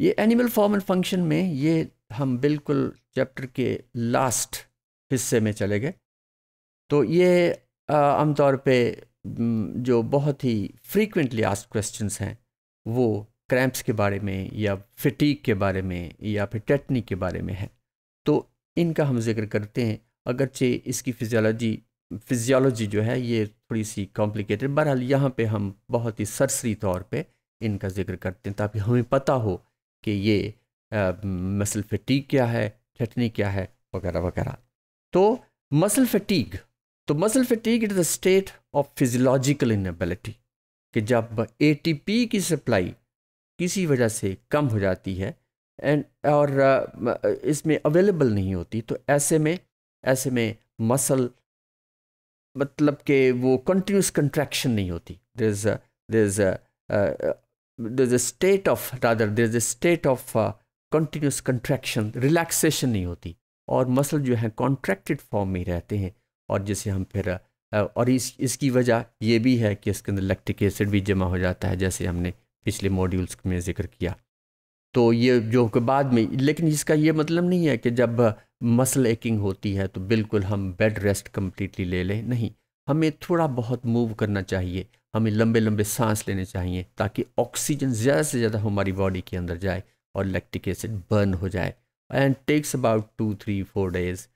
ये animal form and function में ये हम बिल्कुल चैप्टर के लास्ट हिस्से में चले गए। तो ये आमतौर पे जो बहुत ही फ्रीक्वेंटली आस्ट क्वेश्चंस हैं, वो क्रैम्प्स के बारे में या फिटीक के बारे में या फिर टेटनिक के बारे में है। तो इनका हम ज़िक्र करते हैं। अगरचे इसकी फिजियोलॉजी फिजियोलॉजी जो है ये थोड़ी सी कॉम्प्लिकेटेड बहरहाल यहाँ पे हम बहुत ही सरसरी तौर पे इनका ज़िक्र करते हैं ताकि हमें पता हो कि ये मसल फटीक क्या है टेटनी क्या है, वगैरह वगैरह। तो मसल फटीक तो muscle fatigue it is a state of physiological inability कि जब एटीपी की सप्लाई किसी वजह से कम हो जाती है एंड और इसमें अवेलेबल नहीं होती तो ऐसे में ऐसे में मसल मतलब कि वो कंटिन्यूस कंट्रैक्शन नहीं होती। There is there is a state of rather there is a state of continuous contraction relaxation नहीं होती। और मसल जो है कॉन्ट्रैक्टेड फॉर्म में रहते हैं। और जिसे हम फिर और इस, इसकी वजह ये भी है कि इसके अंदर लैक्टिक एसिड भी जमा हो जाता है, जैसे हमने पिछले मॉड्यूल्स में ज़िक्र किया। तो ये जो बाद में, लेकिन इसका ये मतलब नहीं है कि जब मसल एकिंग होती है तो बिल्कुल हम बेड रेस्ट कम्प्लीटली ले लें। नहीं, हमें थोड़ा बहुत मूव करना चाहिए। हमें लंबे लंबे सांस लेने चाहिए ताकि ऑक्सीजन ज़्यादा से ज़्यादा हमारी बॉडी के अंदर जाए और लैक्टिक एसिड बर्न हो जाए। And takes about two three four days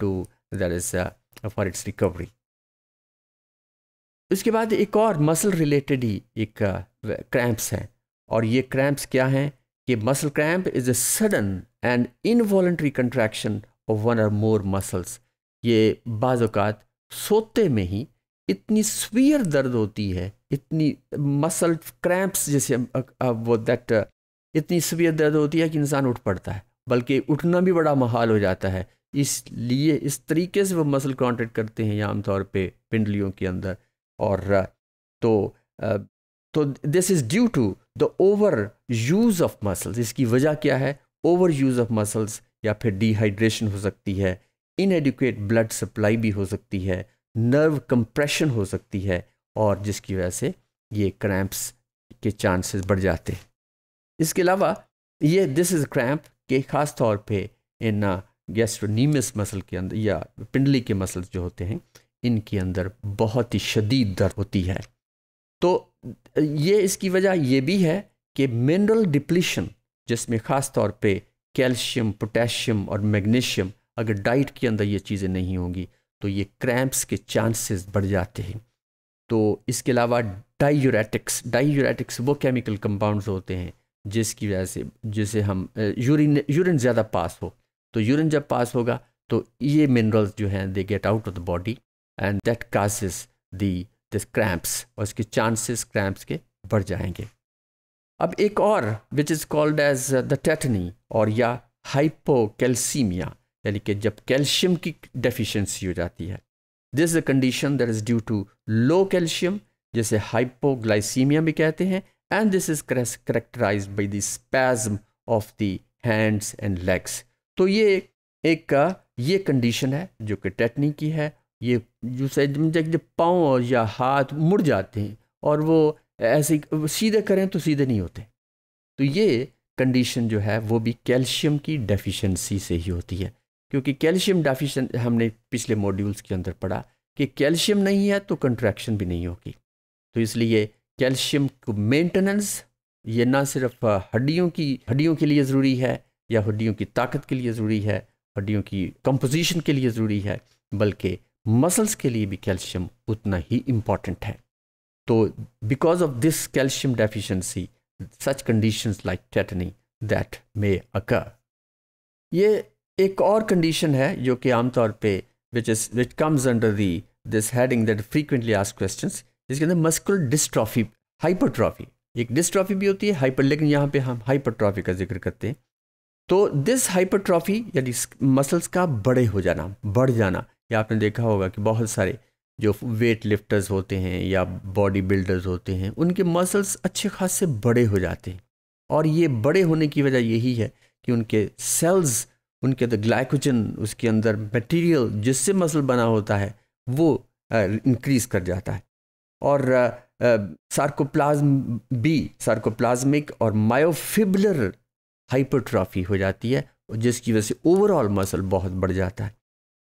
to that is for its recovery उसके बाद एक और मसल रिलेटेड ही एक क्रैम्प्स uh, हैं। और ये क्रैम्प्स क्या हैं? कि muscle cramp is a sudden and involuntary contraction of one or more muscles ये बाज़ात सोते में ही इतनी स्वीयर दर्द होती है, इतनी मसल क्रैम्प्स जैसे वो दैट इतनी स्वीयर दर्द होती है कि इंसान उठ पड़ता है, बल्कि उठना भी बड़ा महाल हो जाता है। इसलिए इस तरीके से वो मसल कॉन्ट्रैक्ट करते हैं आमतौर पे पिंडलियों के अंदर। और तो तो this is due to the over use of muscles इसकी वजह क्या है? ओवर यूज़ ऑफ़ मसल्स या फिर डिहाइड्रेशन हो सकती है इनएडिकुएट ब्लड सप्लाई भी हो सकती है नर्व कंप्रेशन हो सकती है और जिसकी वजह से ये क्रैम्प्स के चांसेस बढ़ जाते हैं। इसके अलावा ये दिस इज़ क्रैम्प के ख़ास तौर पे इन गैस्ट्रोनीमस मसल के अंदर या पिंडली के मसल्स जो होते हैं, इनके अंदर बहुत ही शदीद दर्द होती है। तो ये इसकी वजह ये भी है कि मिनरल डिप्लीशन जिसमें ख़ास तौर पे कैल्शियम पोटेशियम और मैग्नीशियम अगर डाइट के अंदर ये चीज़ें नहीं होंगी तो ये क्रैम्प्स के चांसेस बढ़ जाते हैं। तो इसके अलावा डाईयूरेटिक्स डाईयूरेटिक्स वो केमिकल कंपाउंड्स होते हैं, जिसकी वजह से, जिसे हम यूरिन यूरिन ज़्यादा पास हो। तो यूरिन जब पास होगा तो ये मिनरल्स जो हैं they get out of the body and that causes the this cramps और इसके चांसेस क्रैम्प्स के बढ़ जाएँगे। अब एक और which is called as the tetany और या हाइपोकैल्सीमिया यानी कि जब कैल्शियम की डेफिशिएंसी हो जाती है। This a condition that is due to low calcium जिसे हाइपोग्लाइसीमिया भी कहते हैं and this is characterise by the spasm of the hands and legs तो ये एक का, ये कंडीशन है, जो कि टेटनी की है, ये जो जब पाँव या हाथ मुड़ जाते हैं, और वो ऐसे सीधे करें तो सीधे नहीं होते। तो ये कंडीशन जो है, वो भी कैल्शियम की डेफिशिएंसी से ही होती है। क्योंकि कैल्शियम डेफिशिएंट हमने पिछले मॉड्यूल्स के अंदर पढ़ा कि कैल्शियम नहीं है तो कंट्रैक्शन भी नहीं होगी। तो इसलिए कैल्शियम को मेंटेनेंस ये ना सिर्फ़ हड्डियों की, हड्डियों के लिए ज़रूरी है या हड्डियों की ताकत के लिए ज़रूरी है, हड्डियों की कंपोजिशन के लिए ज़रूरी है, बल्कि मसल्स के लिए भी कैल्शियम उतना ही इंपॉर्टेंट है। तो because of this calcium deficiency such conditions like tetany that may occur ये एक और कंडीशन है जो कि आमतौर पे which is which comes under the this heading that frequently ask questions जिसके अंदर मस्कुलर डिस्ट्रॉफी हाइपरट्रॉफी एक डिस्ट्रॉफी भी होती है हाइपर लेकिन यहाँ पे हम हाइपरट्रॉफी का ज़िक्र करते हैं। तो दिस हाइपरट्रॉफी यानी मसल्स का बड़े हो जाना, बढ़ जाना। या आपने देखा होगा कि बहुत सारे जो वेट लिफ्टर्स होते हैं या बॉडी बिल्डर्स होते हैं, उनके मसल्स अच्छे खासे बड़े हो जाते हैं। और ये बड़े होने की वजह यही है कि उनके सेल्स उनके अंदर ग्लाइकोजन उसके अंदर मटेरियल जिससे मसल बना होता है, वो इंक्रीज कर जाता है। और सार्कोप्लाज्म बी सार्कोप्लाज्मिक और मायोफिबुलर हाइपरट्रॉफी हो जाती है, जिसकी वजह से ओवरऑल मसल बहुत बढ़ जाता है।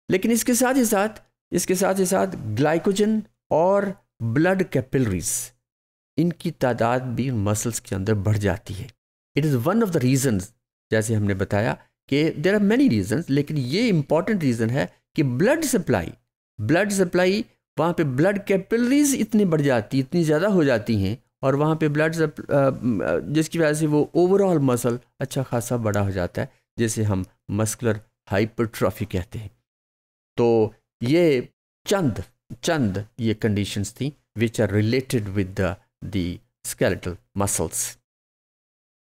लेकिन इसके साथ ही साथ, इसके साथ ही साथ ग्लाइकोजन और ब्लड कैपिलरीज इनकी तादाद भी मसल्स के अंदर बढ़ जाती है। It is one of the reasons जैसे हमने बताया कि देर आर मैनी रीजन्स लेकिन ये इंपॉर्टेंट रीज़न है कि ब्लड सप्लाई ब्लड सप्लाई वहाँ पे ब्लड कैपिलरीज इतनी बढ़ जाती, इतनी ज़्यादा हो जाती हैं, और वहाँ पे ब्लड जिसकी वजह से वो ओवरऑल मसल अच्छा खासा बड़ा हो जाता है, जिसे हम मस्कुलर हाइपरट्रॉफी कहते हैं। तो ये चंद चंद ये कंडीशंस थी which are related with the skeletal muscles